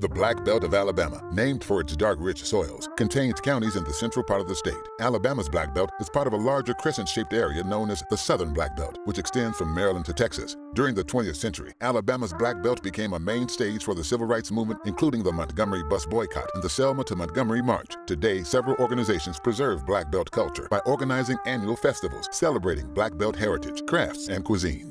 The Black Belt of Alabama, named for its dark, rich soils, contains counties in the central part of the state. Alabama's Black Belt is part of a larger crescent-shaped area known as the Southern Black Belt, which extends from Maryland to Texas. During the 20th century, Alabama's Black Belt became a main stage for the civil rights movement, including the Montgomery bus boycott and the Selma to Montgomery March. Today, several organizations preserve Black Belt culture by organizing annual festivals celebrating Black Belt heritage, crafts, and cuisine.